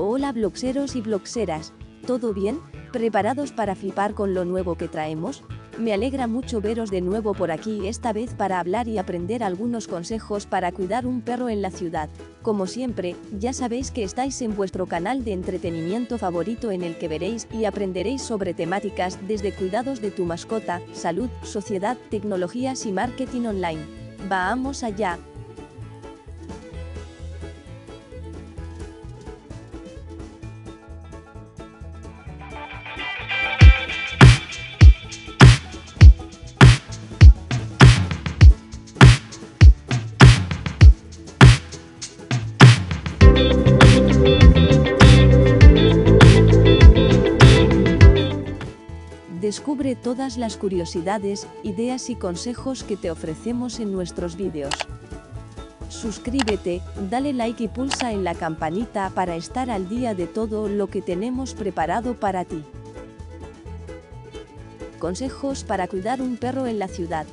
Hola bloxeros y bloxeras, ¿todo bien? ¿Preparados para flipar con lo nuevo que traemos? Me alegra mucho veros de nuevo por aquí esta vez para hablar y aprender algunos consejos para cuidar un perro en la ciudad. Como siempre, ya sabéis que estáis en vuestro canal de entretenimiento favorito en el que veréis y aprenderéis sobre temáticas desde cuidados de tu mascota, salud, sociedad, tecnologías y marketing online. ¡Vamos allá! Descubre todas las curiosidades, ideas y consejos que te ofrecemos en nuestros vídeos. Suscríbete, dale like y pulsa en la campanita para estar al día de todo lo que tenemos preparado para ti. Consejos para cuidar un perro en la ciudad.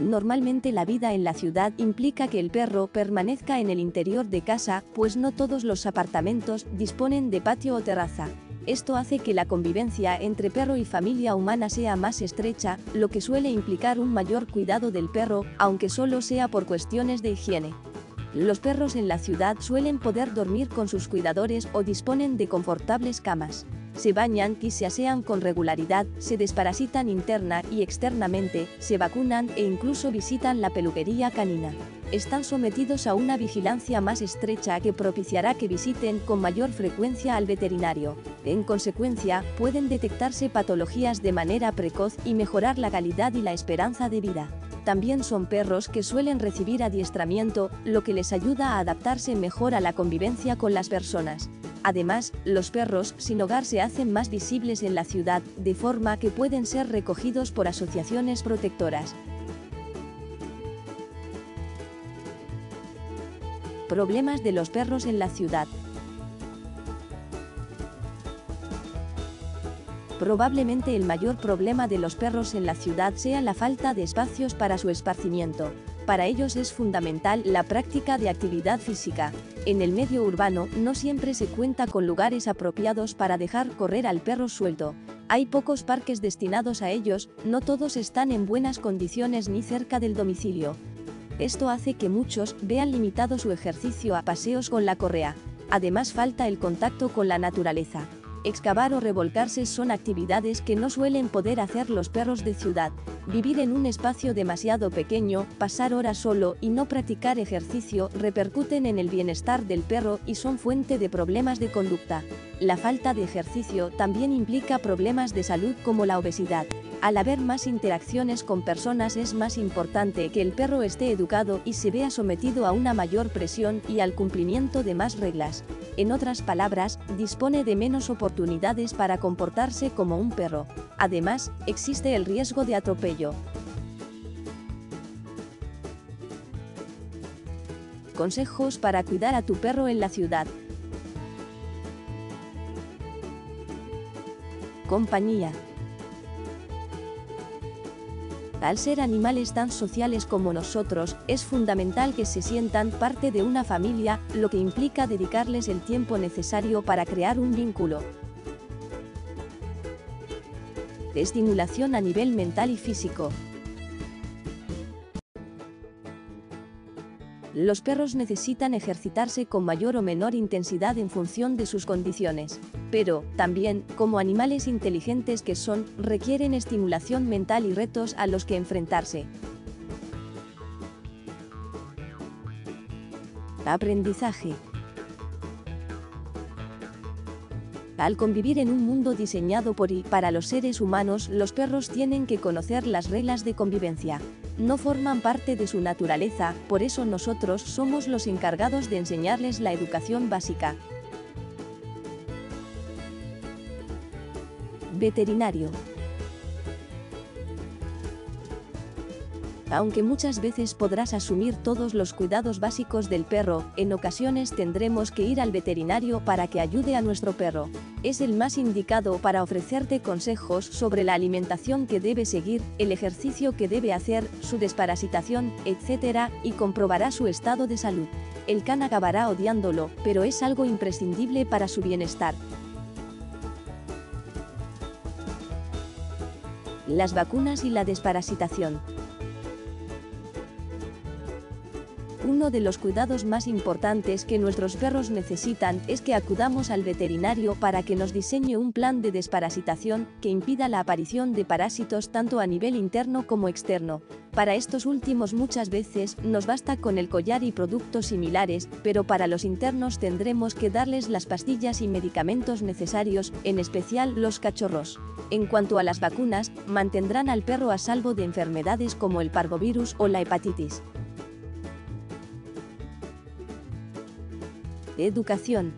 Normalmente la vida en la ciudad implica que el perro permanezca en el interior de casa, pues no todos los apartamentos disponen de patio o terraza. Esto hace que la convivencia entre perro y familia humana sea más estrecha, lo que suele implicar un mayor cuidado del perro, aunque solo sea por cuestiones de higiene. Los perros en la ciudad suelen poder dormir con sus cuidadores o disponen de confortables camas. Se bañan y se asean con regularidad, se desparasitan interna y externamente, se vacunan e incluso visitan la peluquería canina están sometidos a una vigilancia más estrecha que propiciará que visiten con mayor frecuencia al veterinario. En consecuencia, pueden detectarse patologías de manera precoz y mejorar la calidad y la esperanza de vida. También son perros que suelen recibir adiestramiento, lo que les ayuda a adaptarse mejor a la convivencia con las personas. Además, los perros sin hogar se hacen más visibles en la ciudad, de forma que pueden ser recogidos por asociaciones protectoras. Problemas de los perros en la ciudad. Probablemente el mayor problema de los perros en la ciudad sea la falta de espacios para su esparcimiento. Para ellos es fundamental la práctica de actividad física. En el medio urbano no siempre se cuenta con lugares apropiados para dejar correr al perro suelto. Hay pocos parques destinados a ellos, no todos están en buenas condiciones ni cerca del domicilio. Esto hace que muchos vean limitado su ejercicio a paseos con la correa. Además falta el contacto con la naturaleza. Excavar o revolcarse son actividades que no suelen poder hacer los perros de ciudad. Vivir en un espacio demasiado pequeño, pasar horas solo y no practicar ejercicio repercuten en el bienestar del perro y son fuente de problemas de conducta. La falta de ejercicio también implica problemas de salud como la obesidad. Al haber más interacciones con personas es más importante que el perro esté educado y se vea sometido a una mayor presión y al cumplimiento de más reglas. En otras palabras, dispone de menos oportunidades para comportarse como un perro. Además, existe el riesgo de atropello. Consejos para cuidar a tu perro en la ciudad. Compañía. Al ser animales tan sociales como nosotros, es fundamental que se sientan parte de una familia, lo que implica dedicarles el tiempo necesario para crear un vínculo. Estimulación a nivel mental y físico. Los perros necesitan ejercitarse con mayor o menor intensidad en función de sus condiciones. Pero, también, como animales inteligentes que son, requieren estimulación mental y retos a los que enfrentarse. Aprendizaje. Al convivir en un mundo diseñado por y para los seres humanos, los perros tienen que conocer las reglas de convivencia no forman parte de su naturaleza, por eso nosotros somos los encargados de enseñarles la educación básica. Veterinario. Aunque muchas veces podrás asumir todos los cuidados básicos del perro, en ocasiones tendremos que ir al veterinario para que ayude a nuestro perro. Es el más indicado para ofrecerte consejos sobre la alimentación que debe seguir, el ejercicio que debe hacer, su desparasitación, etc. y comprobará su estado de salud. El can acabará odiándolo, pero es algo imprescindible para su bienestar. Las vacunas y la desparasitación. Uno de los cuidados más importantes que nuestros perros necesitan es que acudamos al veterinario para que nos diseñe un plan de desparasitación que impida la aparición de parásitos tanto a nivel interno como externo. Para estos últimos muchas veces nos basta con el collar y productos similares, pero para los internos tendremos que darles las pastillas y medicamentos necesarios, en especial los cachorros. En cuanto a las vacunas, mantendrán al perro a salvo de enfermedades como el parvovirus o la hepatitis. Educación.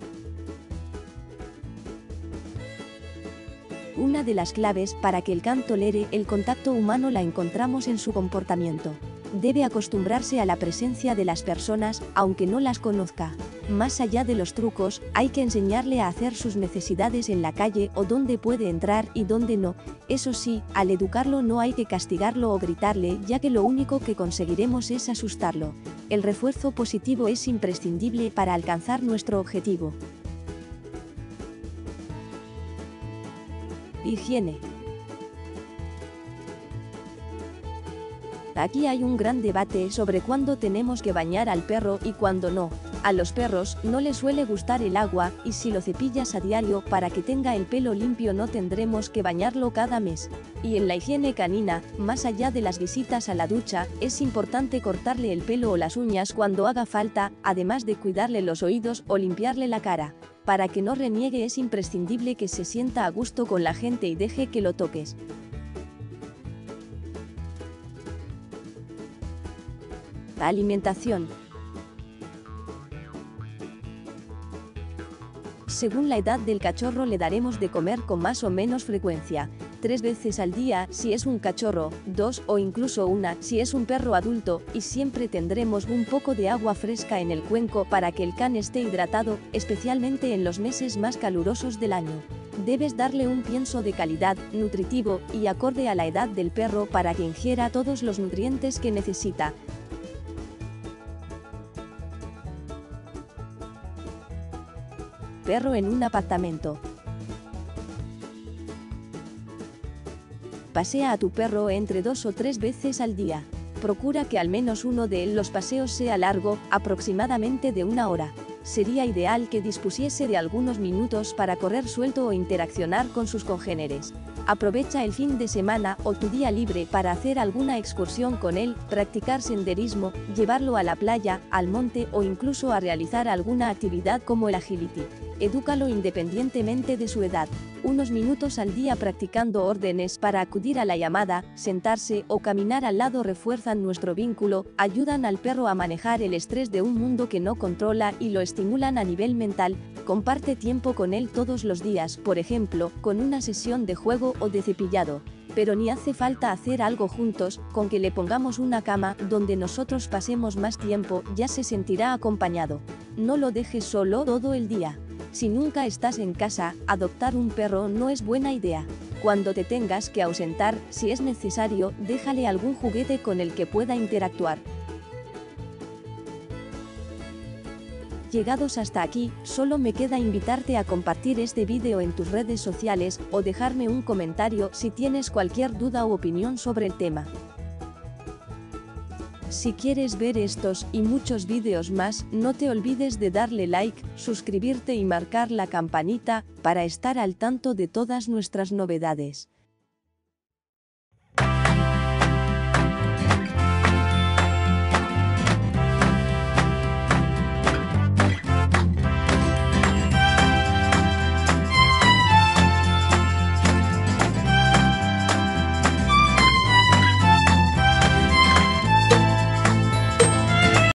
Una de las claves para que el can tolere el contacto humano la encontramos en su comportamiento. Debe acostumbrarse a la presencia de las personas, aunque no las conozca. Más allá de los trucos, hay que enseñarle a hacer sus necesidades en la calle o dónde puede entrar y dónde no. Eso sí, al educarlo no hay que castigarlo o gritarle, ya que lo único que conseguiremos es asustarlo. El refuerzo positivo es imprescindible para alcanzar nuestro objetivo. Higiene. Aquí hay un gran debate sobre cuándo tenemos que bañar al perro y cuándo no. A los perros no les suele gustar el agua y si lo cepillas a diario para que tenga el pelo limpio no tendremos que bañarlo cada mes. Y en la higiene canina, más allá de las visitas a la ducha, es importante cortarle el pelo o las uñas cuando haga falta, además de cuidarle los oídos o limpiarle la cara. Para que no reniegue es imprescindible que se sienta a gusto con la gente y deje que lo toques. Alimentación. Según la edad del cachorro le daremos de comer con más o menos frecuencia, tres veces al día si es un cachorro, dos o incluso una si es un perro adulto, y siempre tendremos un poco de agua fresca en el cuenco para que el can esté hidratado, especialmente en los meses más calurosos del año. Debes darle un pienso de calidad, nutritivo y acorde a la edad del perro para que ingiera todos los nutrientes que necesita, perro en un apartamento. Pasea a tu perro entre dos o tres veces al día. Procura que al menos uno de los paseos sea largo, aproximadamente de una hora. Sería ideal que dispusiese de algunos minutos para correr suelto o interaccionar con sus congéneres. Aprovecha el fin de semana o tu día libre para hacer alguna excursión con él, practicar senderismo, llevarlo a la playa, al monte o incluso a realizar alguna actividad como el agility. Edúcalo independientemente de su edad. Unos minutos al día practicando órdenes para acudir a la llamada, sentarse o caminar al lado refuerzan nuestro vínculo, ayudan al perro a manejar el estrés de un mundo que no controla y lo estimulan a nivel mental. Comparte tiempo con él todos los días, por ejemplo, con una sesión de juego o de cepillado pero ni hace falta hacer algo juntos, con que le pongamos una cama donde nosotros pasemos más tiempo, ya se sentirá acompañado. No lo dejes solo todo el día. Si nunca estás en casa, adoptar un perro no es buena idea. Cuando te tengas que ausentar, si es necesario, déjale algún juguete con el que pueda interactuar. Llegados hasta aquí, solo me queda invitarte a compartir este vídeo en tus redes sociales o dejarme un comentario si tienes cualquier duda u opinión sobre el tema. Si quieres ver estos y muchos vídeos más, no te olvides de darle like, suscribirte y marcar la campanita, para estar al tanto de todas nuestras novedades.